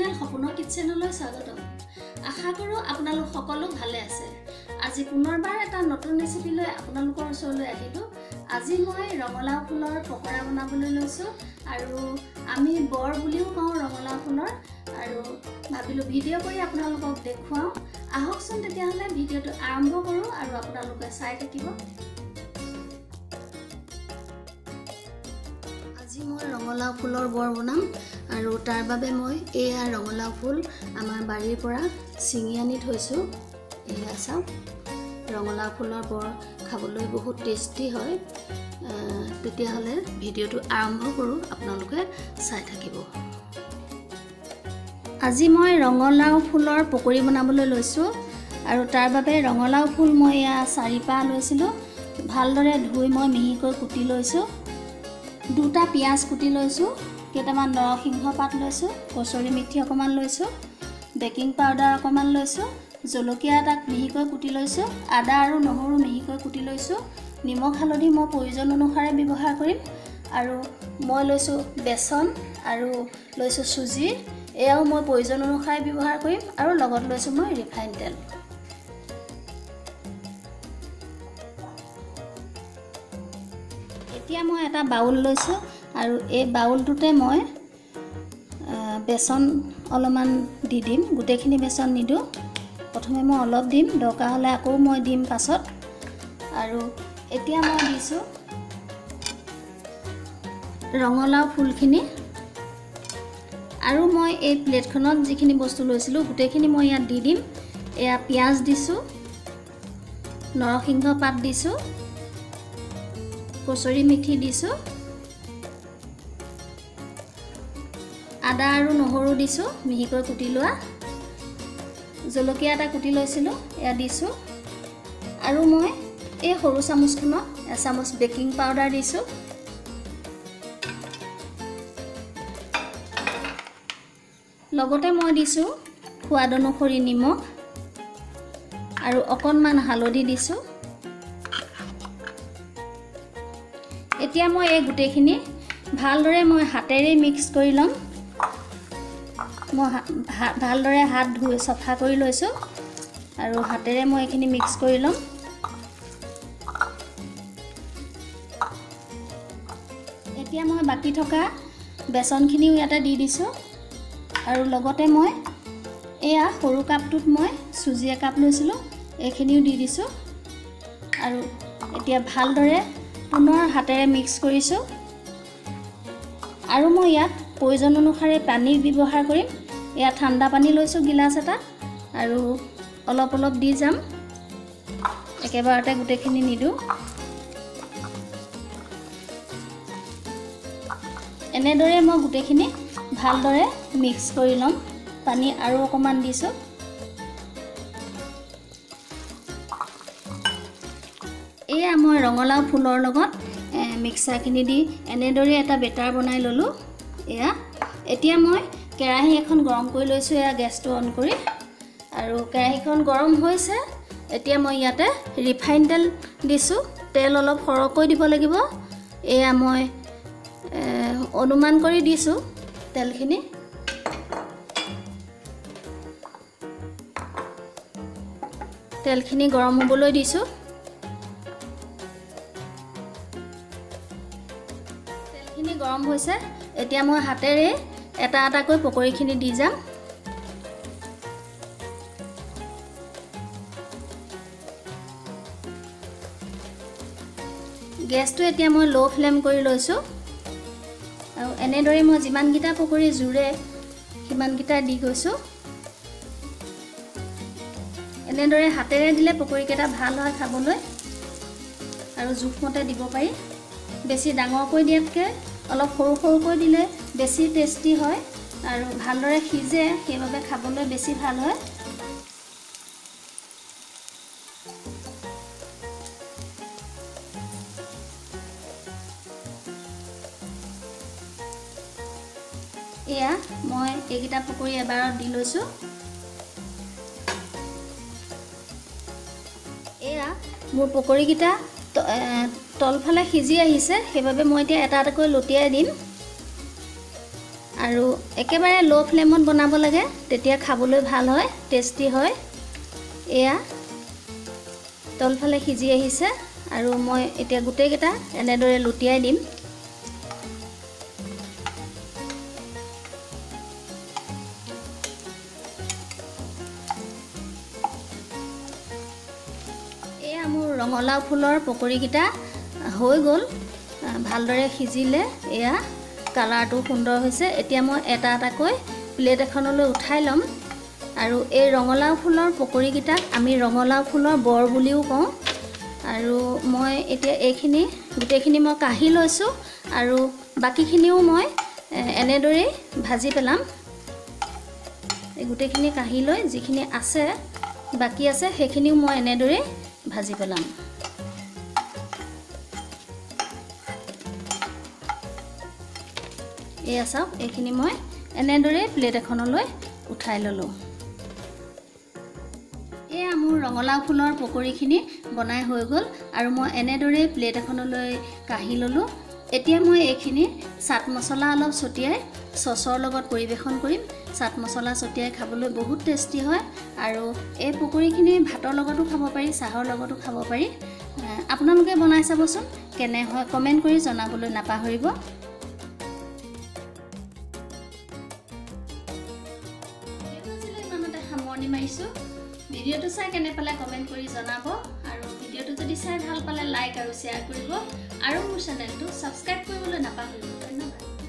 Channel সপোনৰ কিটচেনলৈ স্বাগতম। আশা কৰোঁ আপোনালোক সকলো ভালে আছে। আজি পুনৰবাৰ এটা নতুন ৰেচিপি লৈ আপোনালোকৰ ওচৰলৈ আহিলোঁ। আজি মই ৰঙালাও ফুলৰ পকৰা বনাবলৈ লৈছোঁ আৰু আমি বৰ বুলিও কওঁ ৰঙালাও ফুলৰ আৰু ভাবিলোঁ ভিডিঅ' কৰি আপোনালোকক দেখুৱাওঁ। আহকচোন তেতিয়াহ'লে ভিডিঅ'টো আৰম্ভ কৰোঁ আৰু আপোনালোকে চাই থাকিব। আজি মই ৰঙালাও ফুলৰ বৰ বনাম। আৰু তাৰ বাবে মই এয়া ৰঙালাও ফুল আমাৰ বাৰীৰ পৰা ছিঙি আনি থৈছোঁ। এয়া চাওক ৰঙালাও ফুলৰ বৰ খাবলৈ বহুত টেষ্টি হয়। তেতিয়াহ'লে ভিডিঅ'টো আৰম্ভ কৰোঁ আপোনালোকে চাই থাকিব। আজি মই ৰঙালাও ফুলৰ পকৰি বনাবলৈ লৈছোঁ আৰু তাৰ বাবে ৰঙালাও ফুল মই এয়া চাৰিপাহ লৈছিলোঁ। ভালদৰে ধুই মই মিহিকৈ কুটি লৈছোঁ। দুটা পিঁয়াজ কুটি লৈছোঁ। কেইটামান নৰসিংহ পাত লৈছোঁ কচৰি মেথি অকণমান লৈছোঁ বেকিং পাউডাৰ অকণমান লৈছোঁ জলকীয়া এটা মিহিকৈ কুটি লৈছোঁ আদা আৰু নহৰু মিহিকৈ কুটি লৈছোঁ নিমখ হালধি মই প্ৰয়োজন অনুসাৰে ব্যৱহাৰ কৰিম আৰু মই লৈছোঁ বেচন আৰু লৈছোঁ চুজি এয়াও মই প্ৰয়োজন অনুসাৰে ব্যৱহাৰ কৰিম আৰু লগত লৈছোঁ মই ৰিফাইন তেল। এতিয়া মই এটা বাউল লৈছোঁ আৰু এই বাউলটোতে মই বেচন অলপমান দি দিম। গোটেইখিনি বেচন নিদিওঁ। প্ৰথমে মই অলপ দিম দৰকাৰ হ'লে আকৌ মই দিম পাছত। আৰু এতিয়া মই দিছোঁ ৰঙালাও ফুলখিনি। আৰু মই এই প্লেটখনত যিখিনি বস্তু লৈছিলোঁ গোটেইখিনি মই ইয়াত দি দিম। এয়া পিঁয়াজ দিছোঁ নৰসিংহ পাত দিছোঁ কচৰি মেথি দিছোঁ। আদা আৰু নহৰু দিছোঁ মিহিকৈ কুটি লোৱা। জলকীয়া এটা কুটি লৈছিলোঁ এয়া দিছোঁ। আৰু মই এই সৰু চামুচখনত এচামুচ বেকিং পাউডাৰ দিছোঁ। লগতে মই দিছোঁ সোৱাদ অনুসৰি নিমখ আৰু অকণমান হালধি দিছোঁ। এতিয়া মই এই গোটেইখিনি ভালদৰে মই হাতেৰে মিক্স কৰি ল'ম। মই ভালদৰে হাত ধুই চফা কৰি লৈছোঁ আৰু হাতেৰে মই এইখিনি মিক্স কৰি ল'ম। এতিয়া মই বাকী থকা বেচনখিনিও ইয়াতে দি দিছোঁ আৰু লগতে মই এয়া সৰু কাপটোত মই চুজি একাপ লৈছিলোঁ এইখিনিও দি দিছোঁ আৰু এতিয়া ভালদৰে পুনৰ হাতেৰে মিক্স কৰিছোঁ। আৰু মই ইয়াত প্ৰয়োজন অনুসাৰে পানী ব্যৱহাৰ কৰিম। ইয়াত ঠাণ্ডা পানী লৈছোঁ গিলাচ এটা। আৰু অলপ অলপ দি যাম। একেবাৰতে গোটেইখিনি নিদিওঁ। এনেদৰে মই গোটেইখিনি ভালদৰে মিক্স কৰি ল'ম। পানী আৰু অকণমান দিছোঁ। এয়া মই ৰঙালাও ফুলৰ লগত মিক্সাৰখিনি দি এনেদৰে এটা বেটাৰ বনাই ল'লোঁ। এয়া। এতিয়া মই কেৰাহী এখন গৰম কৰি লৈছোঁ এয়া গেছটো অন কৰি। আৰু কেৰাহীখন গৰম হৈছে এতিয়া মই ইয়াতে ৰিফাইন তেল দিছোঁ। তেল অলপ সৰহকৈ দিব লাগিব। এয়া মই অনুমান কৰি দিছোঁ তেলখিনি। তেলখিনি গৰম হ'বলৈ দিছোঁ। তেলখিনি গৰম হৈছে এতিয়া মই হাতেৰে এটা এটাকৈ পকৰীখিনি দি যাম। গেছটো এতিয়া মই ল' ফ্লেম কৰি লৈছোঁ। আৰু এনেদৰে মই যিমানকেইটা পকৰী জোৰে সিমানকেইটা দি গৈছোঁ। এনেদৰে হাতেৰে দিলে পকৰীকেইটা ভাল হয় খাবলৈ। আৰু জোখমতে দিব পাৰি। বেছি ডাঙৰকৈ দিয়াতকৈ অলপ সৰু সৰুকৈ দিলে বেছি টেষ্টি হয় আৰু ভালদৰে সিজে সেইবাবে খাবলৈ বেছি ভাল হয়। এয়া মই এইকেইটা পকৰী এবাৰত দি লৈছোঁ। এয়া মোৰ পকৰীকেইটা তলফালে সিজি আহিছে সেইবাবে মই এতিয়া এটা এটাকৈ লটিয়াই দিম। আৰু একেবাৰে ল' ফ্লেমত বনাব লাগে তেতিয়া খাবলৈ ভাল হয় টেষ্টি হয়। এয়া তলফালে সিজি আহিছে আৰু মই এতিয়া গোটেইকেইটা এনেদৰে লুটিয়াই দিম। এয়া মোৰ ৰঙালাও ফুলৰ পকৰিকেইটা। হৈ গ'ল। ভালদৰে সিজিলে। এয়া কালাৰটো সুন্দৰ হৈছে। এতিয়া মই এটা এটাকৈ প্লেট এখনলৈ উঠাই ল'ম। আৰু এই ৰঙালাও ফুলৰ পকৰিকেইটাক আমি ৰঙালাও ফুলৰ বৰ বুলিও কওঁ। আৰু মই এতিয়া এইখিনি গোটেইখিনি মই কাঢ়ি লৈছোঁ। আৰু বাকীখিনিও মই এনেদৰেই ভাজি পেলাম। এই গোটেইখিনি কাঢ়ি লৈ যিখিনি আছে বাকী আছে সেইখিনিও মই এনেদৰেই ভাজি পেলাম। এয়া চাওক এইখিনি মই এনেদৰে প্লেট এখনলৈ উঠাই ল'লোঁ। এয়া মোৰ ৰঙালাও ফুলৰ পকৰিখিনি বনাই হৈ গ'ল আৰু মই এনেদৰেই প্লেট এখনলৈ কাঢ়ি ল'লোঁ। এতিয়া মই এইখিনি চাট মছলা অলপ ছটিয়াই চচৰ লগত পৰিৱেশন কৰিম। চাট মছলা ছটিয়াই খাবলৈ বহুত টেষ্টি হয় আৰু এই পকৰিখিনি ভাতৰ লগতো খাব পাৰি চাহৰ লগতো খাব পাৰি। আপোনালোকে বনাই চাবচোন কেনে হয় কমেণ্ট কৰি জনাবলৈ নাপাহৰিব। মাৰিছোঁ ভিডিঅ'টো চাই কেনে পালে কমেণ্ট কৰি জনাব আৰু ভিডিঅ'টো যদি চাই ভাল পালে লাইক আৰু শ্বেয়াৰ কৰিব আৰু মোৰ চেনেলটো ছাবস্ক্ৰাইব কৰিবলৈ নাপাহৰিব। ধন্যবাদ।